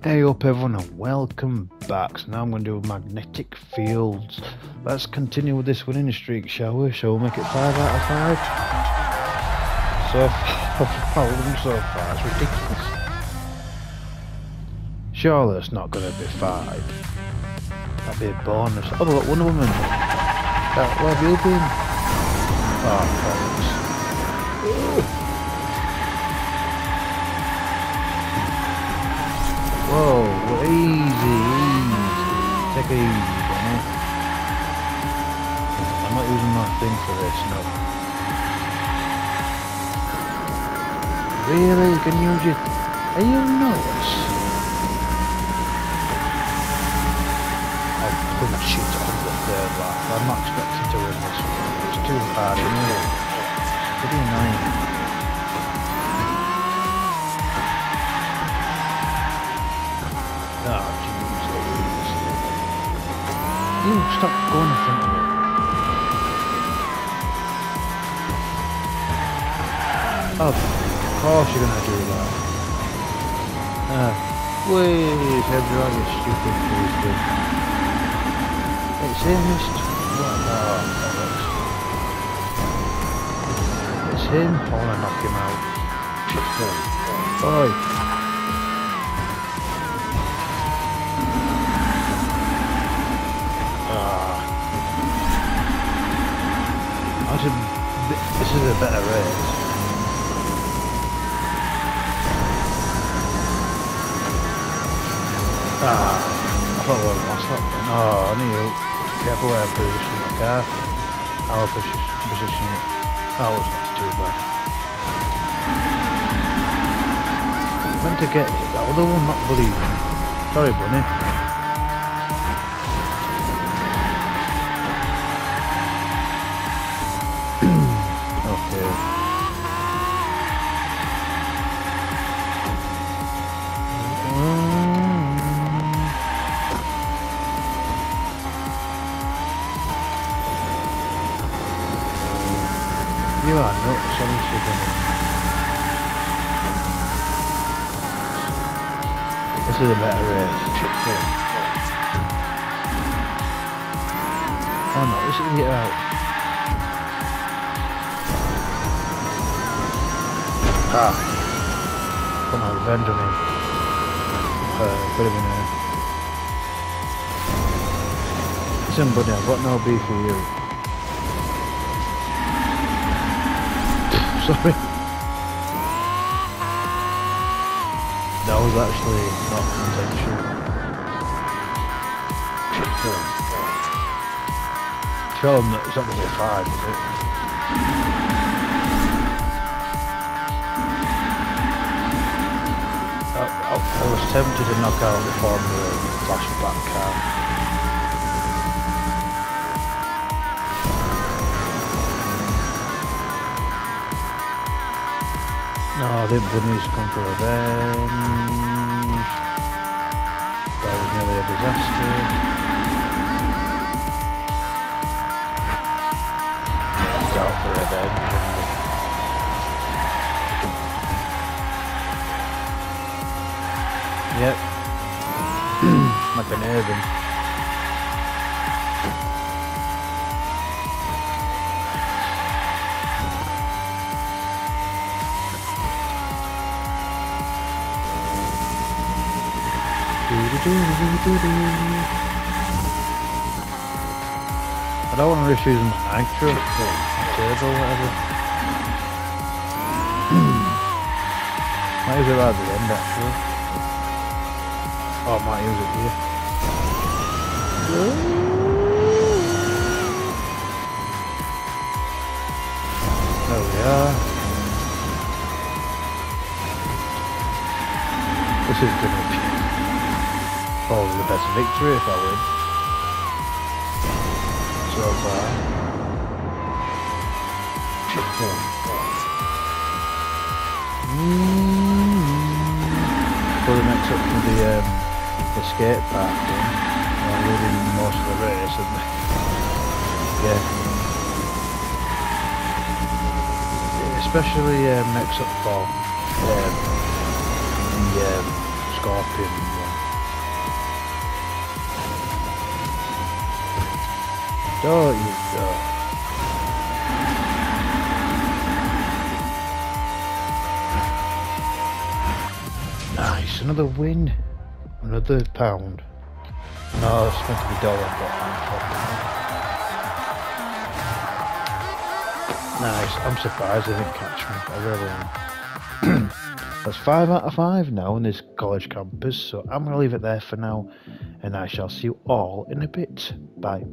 Hey up everyone and welcome back. So now I'm going to do magnetic fields. Let's continue with this winning streak, shall we? Shall we make it 5 out of 5? So far, so far, it's ridiculous. Surely it's not going to be 5. That'd be a bonus. Oh look, Wonder Woman. Uh, where have you been? Oh, Whoa, easy, easy. Take it easy, Benny. I'm not using my thing for this, no. Really? You can use it? Are you nuts? I'll put my shit on the third lap. I'm not expecting to win this one. It's too hard, anyway. It's pretty annoying. You stop going in front of me. Of course you're gonna do that. Ah, wait, on you stupid fool. It's him, it's... What? Oh, It's him. I wanna knock him out. Boy. this is a better race. Ah, I thought we were lost that one. Oh, I need to careful where I position the car. How I position it. That was not too bad. I meant to get that other one not believing. Sorry, Bunny. You are nuts, honestly, This is a better race. Oh no, this is gonna get out. Ah. Come on, on me. Uh, bit of an uh... Listen buddy, I've got no beef with you. sorry. That was actually not intentional. Tell them that it's not going to be five, is it? I was tempted to knock out the flashback car. No, I think Bunny's come for revenge. That was nearly a disaster. He's out for revenge. Yep. like an urban. I don't want to risk using nitro or whatever. might it right at the end actually. Oh, use it here. There we are. This is gonna be Probably the best victory if I win. So far. Mm-hmm. For the next up to the um, the skate park thing. I'm leading most of the race and yeah. Especially um, next up for um, the um, scorpion one. Don't you go. Nice, another win. Another pound. No, it's meant to be dollar, but Nice, I'm surprised they didn't catch me. I really am. That's five out of five now on this college campus, so I'm going to leave it there for now, and I shall see you all in a bit. Bye.